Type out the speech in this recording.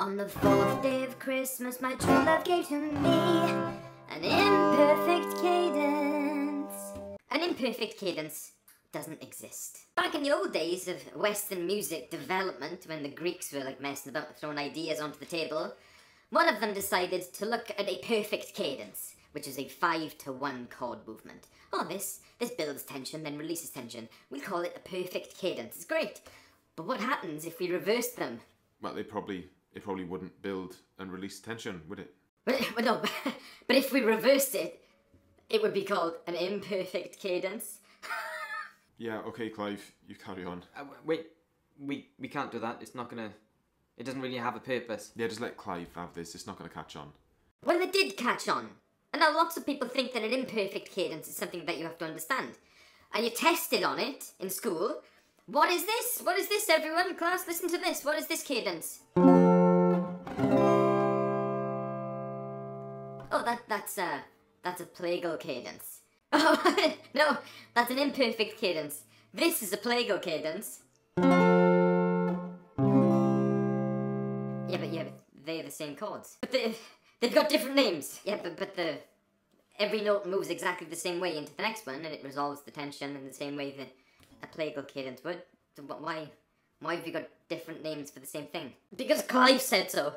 On the fourth day of Christmas, my true love gave to me an imperfect cadence. An imperfect cadence doesn't exist. Back in the old days of Western music development, when the Greeks were like messing about throwing ideas onto the table, one of them decided to look at a perfect cadence, which is a five to one chord movement. Oh, this this builds tension, then releases tension. We call it a perfect cadence. It's great. But what happens if we reverse them? Well, they probably it probably wouldn't build and release tension, would it? Well, well, no, but if we reversed it, it would be called an imperfect cadence. Yeah, okay, Clive, you carry on. Uh, wait, we we can't do that. It's not gonna. It doesn't really have a purpose. Yeah, just let Clive have this. It's not going to catch on. Well, it did catch on. And now lots of people think that an imperfect cadence is something that you have to understand. And you tested on it in school. What is this? What is this, everyone? Class, listen to this. What is this cadence? Oh, that that's a that's a plagal cadence. Oh no, that's an imperfect cadence. This is a plagal cadence. Yeah, but yeah, but they're the same chords. But they they've got different names. Yeah, but but the every note moves exactly the same way into the next one, and it resolves the tension in the same way that a plagal cadence would. So why why have you got different names for the same thing? Because Clive said so.